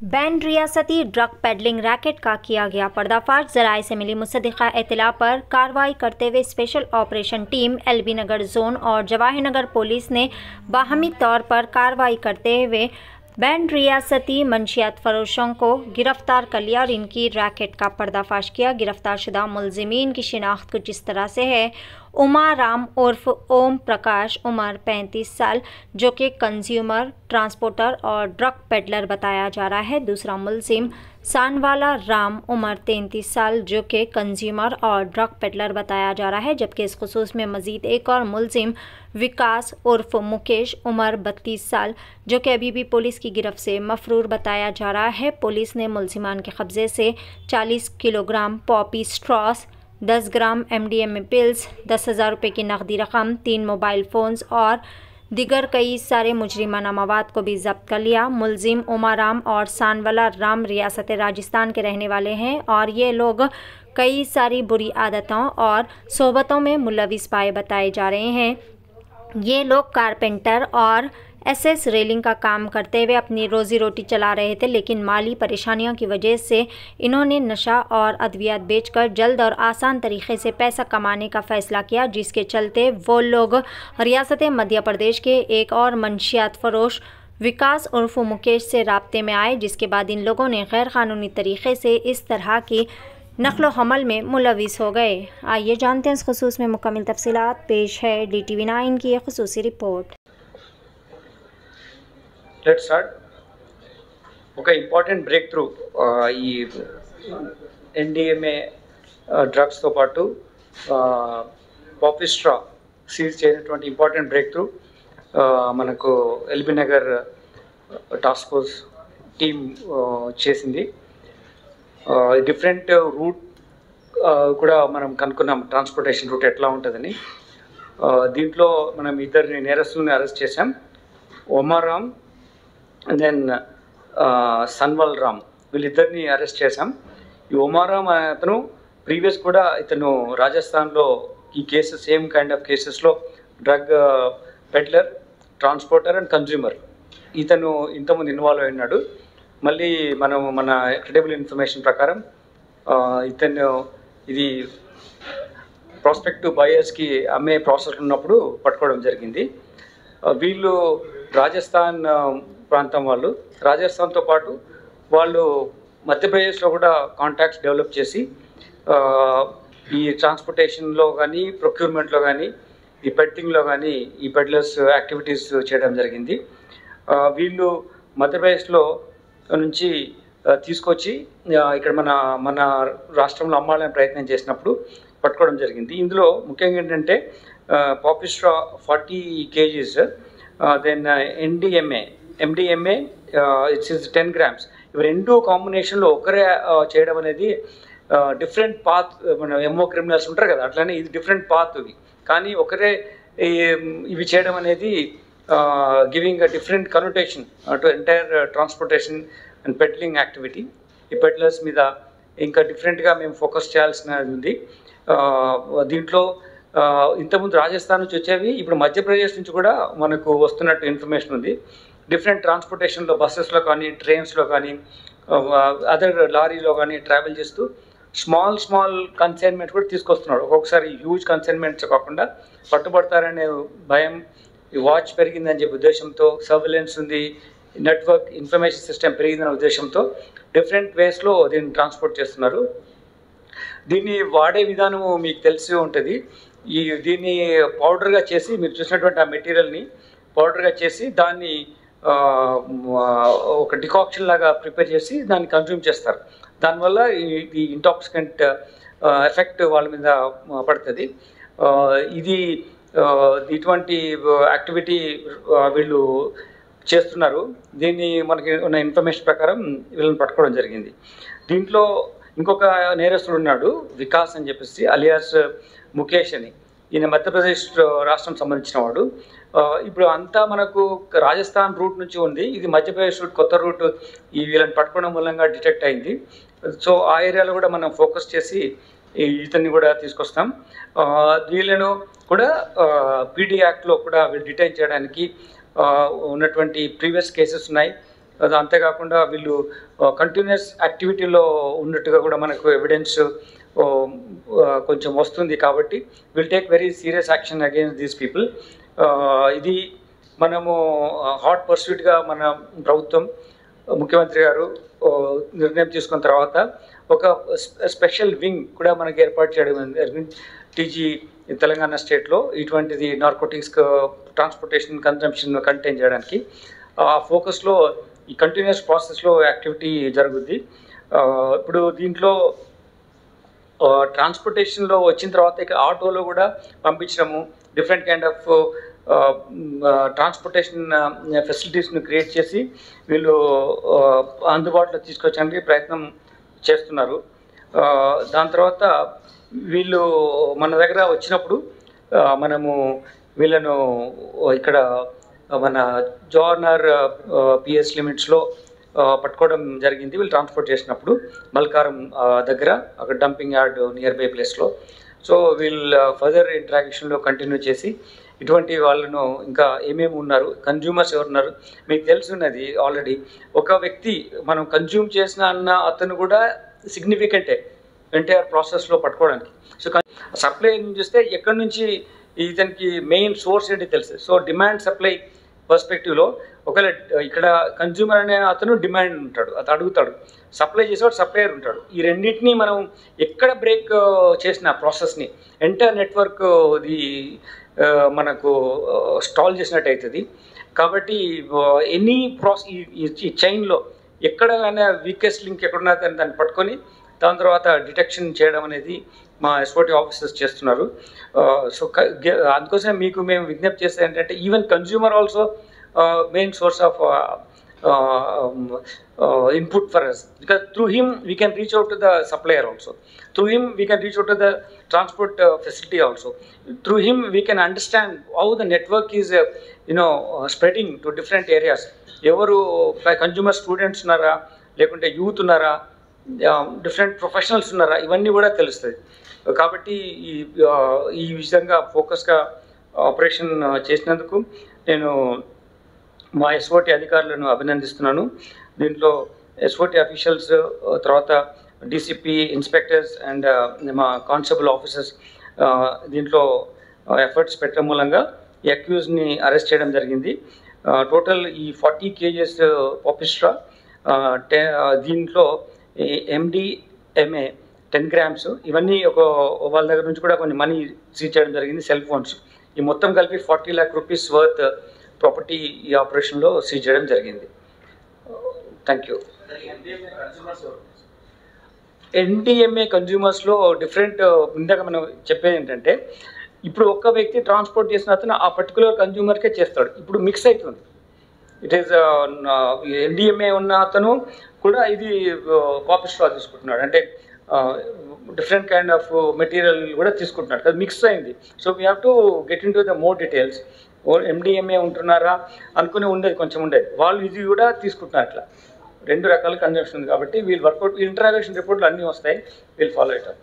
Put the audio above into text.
Band रियासती drug peddling racket का किया गया पर्दाफाश। जराये से मिली मुसदा इतला पर कार्रवाई करते हुए special operation team LB Nagar zone और जवाहर नगर पुलिस ने बाहमी तौर पर कार्रवाई करते हुए बैंड रियासती मंशियात फरोशों को गिरफ़्तार कर लिया और इनकी रैकेट का पर्दाफाश किया। गिरफ़्तार शुदा मुलजमीन की शिनाख्त कुछ इस तरह से है। उमा राम उर्फ़ ओम प्रकाश, उमर 35 साल, जो कि कंज्यूमर, ट्रांसपोर्टर और ड्रग पेडलर बताया जा रहा है। दूसरा मुलजिम सानवाला राम उम्र 33 साल, जो कि कंज्यूमर और ड्रग पेडलर बताया जा रहा है, जबकि इस खसूस में मजीद एक और मुलजिम विकास उर्फ़ मुकेश उमर 32 साल, जो कि अभी भी पुलिस की गिरफ्त से मफरूर बताया जा रहा है। पुलिस ने मुलजिमान के कब्ज़े से 40 kilogram poppy straws 10 gram MDMA pills, दस हज़ार रुपये की नकदी रकम, तीन मोबाइल फ़ोन्स और दिगर कई सारे मुजरिमाना मवाद को भी जब्त कर लिया। मुलजिम उमाराम और सानवला राम रियासत राजस्थान के रहने वाले हैं और ये लोग कई सारी बुरी आदतों और सोबतों में मुलविस पाए बताए जा रहे हैं। ये लोग कारपेंटर और एसएस रेलिंग का काम करते हुए अपनी रोज़ी रोटी चला रहे थे, लेकिन माली परेशानियों की वजह से इन्होंने नशा और अद्वियात बेचकर जल्द और आसान तरीके से पैसा कमाने का फ़ैसला किया, जिसके चलते वो लोग रियासत मध्य प्रदेश के एक और मंशियात फरोश विकास उर्फ़ मुकेश से रबते में आए, जिसके बाद इन लोगों ने गैर कानूनी तरीके से इस तरह की नकलो हमल में मुलविस हो गए। आइए जानते हैं इस खसूस में मुकम्मल तफसीत पेश है डी टी वी नाइन की एक खसूसी रिपोर्ट। లెట్ స్టార్ట్ ఒక ఇంపార్టెంట్ బ్రేక్ త్రూ ఈ ఎన్డిఎంఏ డ్రగ్స్తో పాటు పాపిస్ట్రా సీజ్ చేసినటువంటి ఇంపార్టెంట్ బ్రేక్ త్రూ మనకు LB Nagar task force team చేసింది. డిఫరెంట్ రూట్ కూడా మనం కనుక్కున్నాం ట్రాన్స్పోర్టేషన్ రూట్ ఎట్లా ఉంటుందని. దీంట్లో మనం ఇద్దరిని నేరస్తుల్ని అరెస్ట్ చేశాం. ఒమారామ్ దెన్ సన్వల్ రామ్ వీళ్ళిద్దరిని అరెస్ట్ చేశాం. ఈ ఒమారామ్ అతను ప్రీవియస్ కూడా ఇతను రాజస్థాన్లో ఈ కేసు సేమ్ కైండ్ ఆఫ్ కేసెస్లో drug peddler transporter and consumer ఇతను ఇంతకుముందు ఇన్వాల్వ్ అయినాడు మళ్ళీ మనం మన క్రెడిబుల్ ఇన్ఫర్మేషన్ ప్రకారం uh, ఇతను ఇది ప్రాస్పెక్టివ్ బయర్స్కి అమ్మే ప్రాసెస్ ఉన్నప్పుడు పట్టుకోవడం జరిగింది. Uh, వీళ్ళు రాజస్థాన్ ప్రాంతం వాళ్ళు. రాజస్థాన్తో పాటు వాళ్ళు మధ్యప్రదేశ్లో కూడా కాంటాక్ట్స్ డెవలప్ చేసి ఈ ట్రాన్స్పోర్టేషన్లో కానీ ప్రొక్యూర్మెంట్లో కానీ ఈ పెట్టింగ్లో కానీ ఈ పెడ్లర్స్ యాక్టివిటీస్ చేయడం జరిగింది. వీళ్ళు మధ్యప్రదేశ్లో నుంచి తీసుకొచ్చి ఇక్కడ మన మన రాష్ట్రంలో అమ్మాలని ప్రయత్నం చేసినప్పుడు పట్టుకోవడం జరిగింది. ఇందులో ముఖ్యంగా ఏంటంటే poppy straw forty KGs then NDMA MDMA it's is ten grams ఇవి రెండు కాంబినేషన్లో ఒకరే uh, చేయడం అనేది uh, డిఫరెంట్ పాత్ uh, మన ఎంఓ క్రిమినల్స్ ఉంటారు కదా అట్లానే ఇది డిఫరెంట్ పాత్ ఇవి. కానీ ఒకరే ఇవి చేయడం అనేది giving a different conversion to entire transportation and peddling activity ఈ పెట్లర్స్ మీద ఇంకా డిఫరెంట్గా మేము ఫోకస్ చేయాల్సిన ఉంది. దీంట్లో ఇంతకుముందు రాజస్థాన్ నుంచి వచ్చేవి ఇప్పుడు మధ్యప్రదేశ్ నుంచి కూడా మనకు వస్తున్నట్టు ఇన్ఫర్మేషన్ ఉంది. డిఫరెంట్ ట్రాన్స్పోర్టేషన్లో బస్సెస్లో కానీ ట్రైన్స్లో కానీ అదర్ లారీలో కానీ ట్రావెల్ చేస్తూ స్మాల్ స్మాల్ కన్సైన్మెంట్ కూడా తీసుకొస్తున్నాడు ఒక్కొక్కసారి హ్యూజ్ కన్సైన్మెంట్స్ కాకుండా పట్టుబడతారనే భయం ఈ వాచ్ పెరిగిందని చెప్పి ఉద్దేశంతో సర్విలెన్స్ ఉంది నెట్వర్క్ ఇన్ఫర్మేషన్ సిస్టమ్ పెరిగిందనే ఉద్దేశంతో డిఫరెంట్ వేస్లో దీన్ని ట్రాన్స్పోర్ట్ చేస్తున్నారు. దీన్ని వాడే విధానము మీకు తెలిసి ఉంటుంది. ఈ దీన్ని పౌడర్గా చేసి మీరు చూసినటువంటి ఆ మెటీరియల్ని పౌడర్గా చేసి దాన్ని ఒక డికాక్షన్ లాగా ప్రిపేర్ చేసి దాన్ని కన్జ్యూమ్ చేస్తారు. దానివల్ల ఈ ఇంటాక్సికెంట్ ఎఫెక్ట్ వాళ్ళ మీద పడుతుంది. ఇది ఇటువంటి యాక్టివిటీ వీళ్ళు చేస్తున్నారు. దీన్ని మనకి ఉన్న ఇన్ఫర్మేషన్ ప్రకారం వీళ్ళని పట్టుకోవడం జరిగింది. దీంట్లో ఇంకొక నేరస్తుడు ఉన్నాడు వికాస్ అని చెప్పేసి అలియాస్ ముఖేష్ అని. ఈయన మధ్యప్రదేశ్ రాష్ట్రం సంబంధించిన వాడు. ఇప్పుడు అంతా మనకు రాజస్థాన్ రూట్ నుంచి ఉంది. ఇది మధ్యప్రదేశ్ రూట్ కొత్త రూట్. ఈ వీళ్ళని పట్టుకోవడం మూలంగా డిటెక్ట్ అయింది. సో ఆ ఏరియాలో కూడా మనం ఫోకస్ చేసి ఇతన్ని కూడా తీసుకొస్తాం. వీళ్ళను కూడా పీడీ యాక్ట్లో కూడా వీళ్ళు డిటైన్ చేయడానికి ఉన్నటువంటి ప్రీవియస్ కేసెస్ ఉన్నాయి. అంతేకాకుండా వీళ్ళు కంటిన్యూస్ యాక్టివిటీలో ఉన్నట్టుగా కూడా మనకు ఎవిడెన్స్ కొంచెం వస్తుంది కాబట్టి will take very serious action against these people ఇది మనము హాట్ పర్సూట్గా మన ప్రభుత్వం ముఖ్యమంత్రి గారు నిర్ణయం తీసుకున్న తర్వాత ఒక స్పెషల్ వింగ్ కూడా మనకి ఏర్పాటు చేయడం జరిగింది. టీజీ తెలంగాణ స్టేట్లో ఇటువంటిది నార్కోటిక్స్ ట్రాన్స్పోర్టేషన్ కన్జంప్షన్ కంటైన్ చేయడానికి. ఆ ఫోకస్లో ఈ కంటిన్యూస్ ప్రాసెస్లో యాక్టివిటీ జరుగుద్ది. ఇప్పుడు దీంట్లో ట్రాన్స్పోర్టేషన్లో వచ్చిన తర్వాత ఇక ఆటోలో కూడా పంపించడము డిఫరెంట్ కైండ్ ఆఫ్ ట్రాన్స్పోర్టేషన్ ఫెసిలిటీస్ను క్రియేట్ చేసి వీళ్ళు అందుబాటులో తీసుకొచ్చడానికి ప్రయత్నం చేస్తున్నారు. దాని తర్వాత వీళ్ళు మన దగ్గర వచ్చినప్పుడు మనము వీళ్ళను ఇక్కడ మన జోర్నర్ పిఎస్ లిమిట్స్లో పట్టుకోవడం జరిగింది. వీళ్ళు ట్రాన్స్పోర్ట్ చేసినప్పుడు మల్కారం దగ్గర అక్కడ డంపింగ్ యార్డ్ నియర్ బై ప్లేస్లో సో వీళ్ళు ఫర్దర్ ఇంట్రాక్షన్లో కంటిన్యూ చేసి ఇటువంటి వాళ్ళను ఇంకా ఏమేమి ఉన్నారు కన్జ్యూమర్స్ ఎవరున్నారు మీకు తెలుసున్నది ఆల్రెడీ ఒక వ్యక్తి మనం కన్జ్యూమ్ చేసిన అన్న అతను కూడా సిగ్నిఫికెంటే ఎన్టీఆర్ ప్రాసెస్లో పట్టుకోవడానికి. సో సప్లై చూస్తే ఎక్కడి నుంచి ఇతనికి మెయిన్ సోర్స్ ఏంటి తెలుసు. సో డిమాండ్ సప్లై పర్స్పెక్టివ్లో ఒకవేళ ఇక్కడ కన్జ్యూమర్ అనే అతను డిమాండ్ ఉంటాడు అతను అడుగుతాడు సప్లై చేసేవాడు సప్లయర్ ఉంటాడు. ఈ రెండింటిని మనం ఎక్కడ బ్రేక్ చేసిన ప్రాసెస్ని ఎంటర్ నెట్వర్క్ ఇది మనకు స్టాల్ చేసినట్టు అవుతుంది కాబట్టి ఎనీ ప్రాసెస్ ఈ చైన్లో ఎక్కడైనా వీకెస్ట్ లింక్ ఎక్కడున్నా దాన్ని దాన్ని పట్టుకొని దాని తర్వాత డిటెక్షన్ చేయడం అనేది మా ఎస్ఓటీ ఆఫీసర్స్ చేస్తున్నారు. సో అందుకోసమే మీకు మేము విజ్ఞప్తి చేస్తే ఏంటంటే even consumer also main source of input for us because through him we can reach out the supplier also through him we can reach out the transport facility also through him we can understand how the network is you know spreading to different areas ఎవరు consumer students ఉన్నారా లేకుంటే youth ఉన్నారా different professionals ఉన్నారా? ఇవన్నీ కూడా తెలుస్తుంది కాబట్టి ఈ ఈ విధంగా ఫోకస్గా ఆపరేషన్ చేసినందుకు నేను మా ఎస్ఓటి అధికారులను అభినందిస్తున్నాను. దీంట్లో ఎస్ఓటి అఫీషియల్స్ తర్వాత డీసీపీ ఇన్స్పెక్టర్స్ అండ్ మా కానిస్టేబుల్ ఆఫీసర్స్ దీంట్లో ఎఫర్ట్స్ పెట్టడం మూలంగా ఈ అక్యూజ్ని అరెస్ట్ చేయడం జరిగింది. టోటల్ ఈ ఫార్టీ కేజెస్ పాపిస్ట్రా టె దీంట్లో ఎండిఎంఏ టెన్ గ్రామ్స్ ఇవన్నీ ఒక వాళ్ళ దగ్గర నుంచి కూడా కొన్ని మనీ సీజ్ చేయడం జరిగింది సెల్ ఫోన్స్ ఈ మొత్తం కలిపి forty lakh rupees worth property ఈ ఆపరేషన్లో సీజ్ చేయడం జరిగింది. థ్యాంక్ యూ ఎన్డిఎంఏ కన్జ్యూమర్స్లో డిఫరెంట్ ఇందాక మనం చెప్పేది ఏంటంటే ఇప్పుడు ఒక్క వ్యక్తి ట్రాన్స్పోర్ట్ చేసిన అతను ఆ పర్టికులర్ కన్జ్యూమర్కే చేస్తాడు. ఇప్పుడు మిక్స్ అవుతుంది. ఇట్ ఈస్ ఎన్డిఎంఏ ఉన్న అతను కూడా ఇది uh, కాపీ స్ట్రా తీసుకుంటున్నాడు. అంటే డిఫరెంట్ కైండ్ ఆఫ్ మెటీరియల్ కూడా తీసుకుంటున్నాడు. కదా మిక్స్ అయింది. So we have to get into the more details oh MDMA ఉంటున్నారా? అనుకుని ఉండేది కొంచెం ఉండేది. వాళ్ళు ఇది కూడా తీసుకుంటున్నారు అట్లా. రెండు రకాల కన్జంప్షన్ ఉంది కాబట్టి వీళ్ళు వర్కౌట్ ఇంటరాగేషన్ రిపోర్ట్లు అన్నీ వస్తాయి. వీళ్ళు ఫాలో అవుతారు